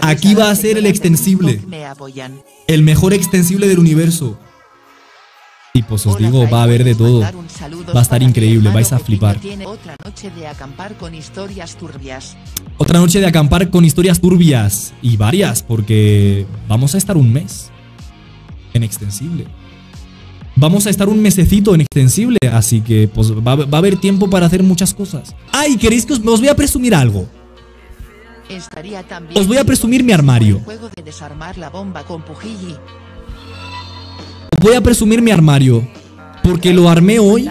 Aquí va a ser el extensible. El mejor extensible del universo. Y pues os digo, va a haber de todo. Va a estar increíble, vais a flipar. Otra noche de acampar con historias turbias. Otra noche de acampar con historias turbias. Y varias, porque vamos a estar un mes en extensible. Vamos a estar un mesecito en extensible, así que pues va, va a haber tiempo para hacer muchas cosas. Ay, ¿queréis que os, os voy a presumir algo? Estaría también Os voy a presumir mi armario. el juego de desarmar la bomba con Pujilli. Os voy a presumir mi armario. Porque lo armé hoy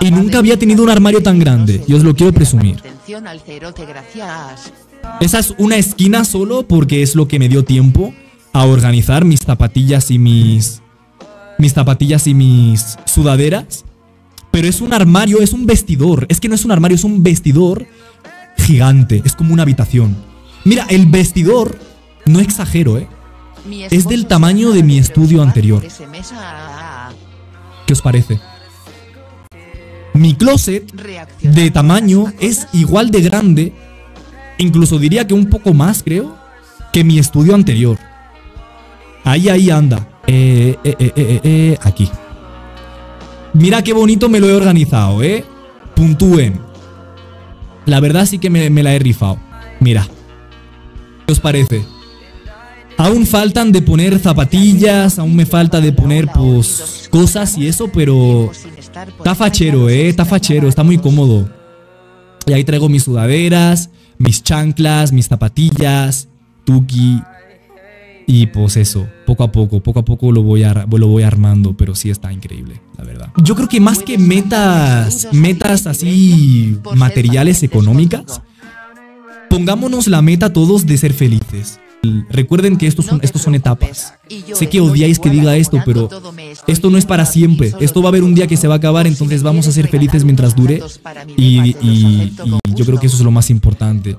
y nunca había tenido un armario tan grande. Y os lo quiero presumir. Esa es una esquina solo porque es lo que me dio tiempo a organizar mis zapatillas y mis. Mis zapatillas y mis sudaderas. Pero es un armario, es un vestidor. Es que no es un armario, es un vestidor gigante. Es como una habitación. Mira, el vestidor, no exagero, ¿eh? Es del tamaño de mi estudio anterior. ¿Qué os parece? Mi closet de tamaño es igual de grande, incluso diría que un poco más, creo, que mi estudio anterior. Ahí, ahí anda. Eh, eh, eh, eh, eh, aquí. Mira qué bonito me lo he organizado, ¿eh? Puntúen. La verdad sí que me, la he rifado. Mira. ¿Qué os parece? Aún faltan de poner zapatillas, aún me falta de poner pues cosas y eso, pero Está fachero, eh, está fachero, está muy cómodo. Y ahí traigo mis sudaderas, mis chanclas, mis zapatillas, tuki. Y pues eso, poco a poco, poco a poco lo voy, a, lo voy armando, pero sí está increíble, la verdad. Yo creo que más que metas, metas así materiales económicas, pongámonos la meta todos de ser felices. Recuerden que estos son, estos son etapas. Sé que odiáis que diga esto, pero esto no es para siempre. Esto va a haber un día que se va a acabar, entonces vamos a ser felices mientras dure. Y, y- yo creo que eso es lo más importante.